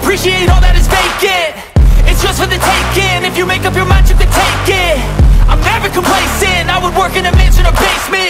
appreciate all that is vacant. It's just for the taking, if you make up your mind you can take it. I'm never complacent, I would work in a mansion or basement,